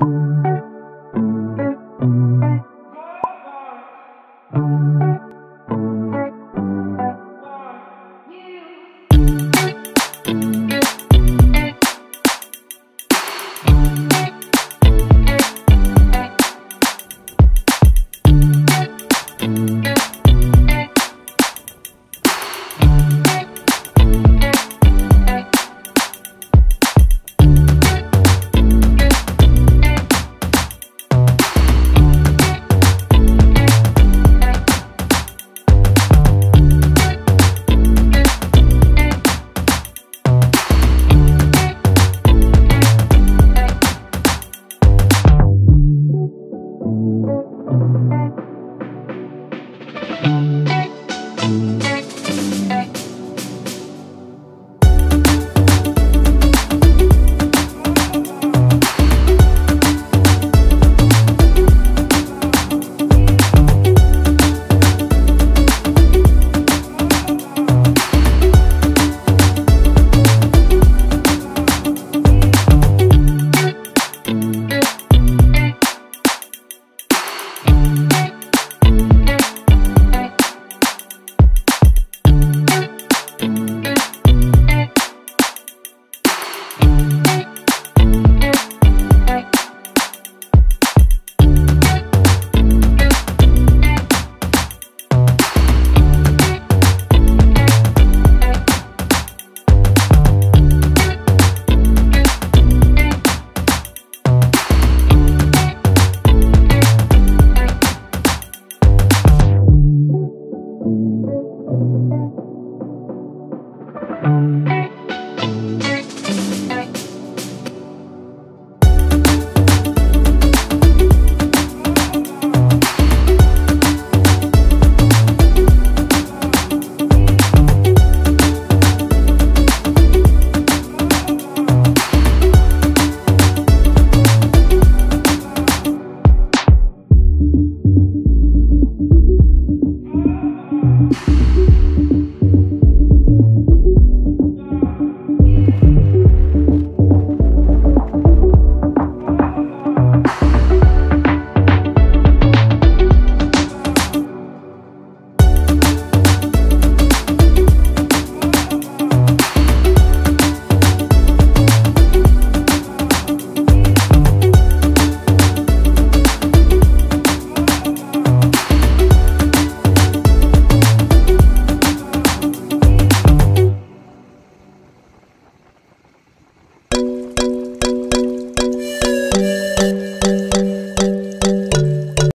you down.